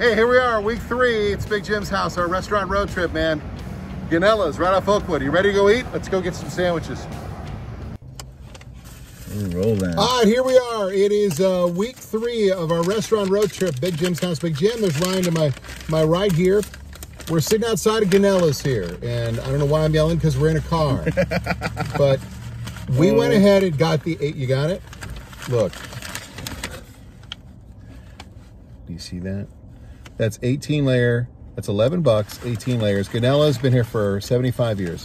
Hey, here we are, week three. It's Big Jim's house, our restaurant road trip, man. Gonella's right off Oakwood. You ready to go eat? Let's go get some sandwiches. We're rolling. All right, here we are. It is uh, week three of our restaurant road trip, Big Jim's house. Big Jim, there's Ryan to my, my right here. We're sitting outside of Gonella's here, and I don't know why I'm yelling because we're in a car. but we went ahead and got the eight. You got it? Look. Do you see that? That's 18 layer. That's 11 bucks, 18 layers. Gonella's been here for 75 years.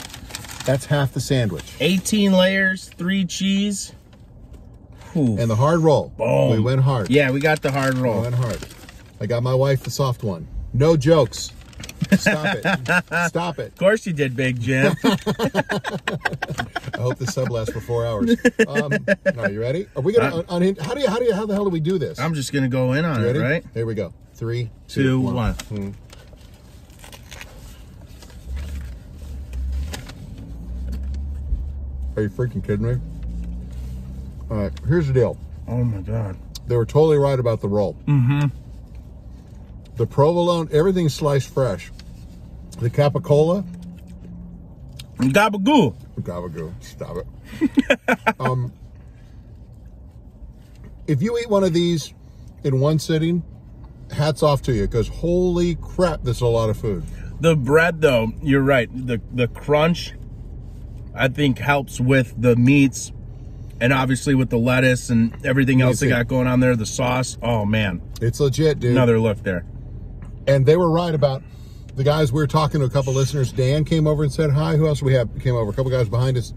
That's half the sandwich. 18 layers, three cheese. And the hard roll. Boom. We went hard. Yeah, we got the hard roll. We went hard. I got my wife the soft one. No jokes. Stop it. Stop it. Of course you did, Big Jim. I hope the sub lasts for four hours. Um, are you ready? Are we gonna on, on him- how do you how do you how the hell do we do this? I'm just gonna go in on You it, ready? right? Here we go. Three, Two, two, one. one. Hmm. Are you freaking kidding me? All right, here's the deal. Oh my god. They were totally right about the roll. Mm-hmm. The provolone, everything's sliced fresh. The capicola, Gabagoo. Gabagoo, stop it. um, if you eat one of these in one sitting, hats off to you because holy crap, this is a lot of food. The bread, though, you're right. The the crunch, I think, helps with the meats, and obviously with the lettuce and everything else they got going on there. The sauce. Oh man, It's legit, dude. another look there. And they were right about the guys. We were talking to a couple listeners. Dan came over and said hi. Who else we have came over? A couple guys behind us.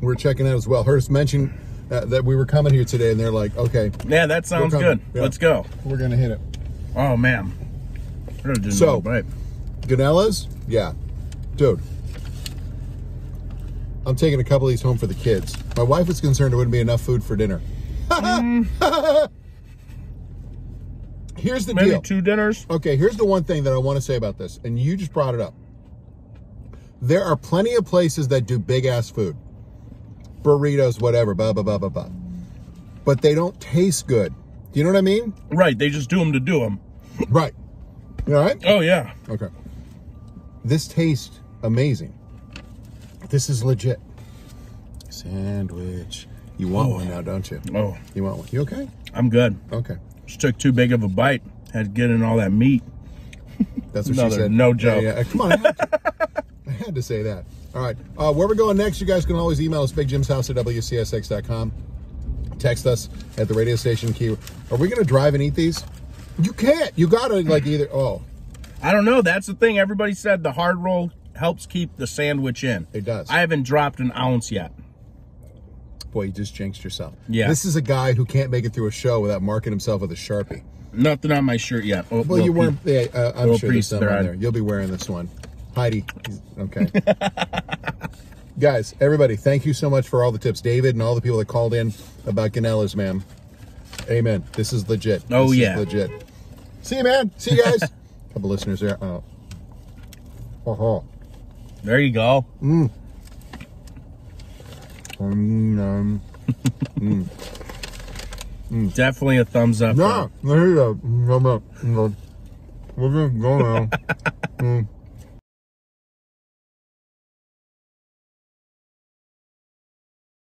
We were checking out as well. Heard us mention uh, that we were coming here today, and they're like, "Okay, Yeah, that sounds good. Yeah. Let's go. we're gonna hit it." Oh man. We're gonna do So- bite. Gonella's, yeah, dude. I'm taking a couple of these home for the kids. My wife is concerned there wouldn't be enough food for dinner. Here's the maybe deal. two dinners. Okay, here's the one thing that I want to say about this, and you just brought it up. There are plenty of places that do big ass food, burritos, whatever, blah blah blah blah blah, but they don't taste good. Do you know what I mean? Right, they just do them to do them. Right. You all right? Oh yeah. Okay. This tastes amazing. This is legit. Sandwich. You want one now, don't you? Oh, You want one? You okay? I'm good. Okay. Just took too big of a bite. Had to get in all that meat. That's what Another she said. no Yeah, joke. Yeah, Come on. I had, to, I had to say that. All right. Uh, where we're going next, you guys can always email us, bigjimshouse at WCSX.com. Text us at the radio station key. Are we going to drive and eat these? You can't. You got to, like, either. Oh, I don't know. That's the thing. Everybody said the hard roll helps keep the sandwich in. It does. I haven't dropped an ounce yet. boy, you just jinxed yourself. Yeah. This is a guy who can't make it through a show without marking himself with a Sharpie. Nothing on my shirt yet. Oh, Well, you weren't. Yeah, uh, I'm sure there's some there on there. You'll be wearing this one, Heidi. Okay. Guys, everybody, thank you so much for all the tips, David, and all the people that called in about Gonella's, man. Amen. This is legit. Oh, This is yeah. legit. See you, man. See you guys. couple listeners there. Oh. Oh. There you go. Mm, um, Definitely a thumbs up. yeah, there you go. Come up. We're gonna go now. Mm.